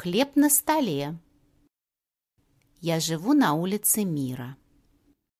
Хлеб на столе. Я живу на улице Мира.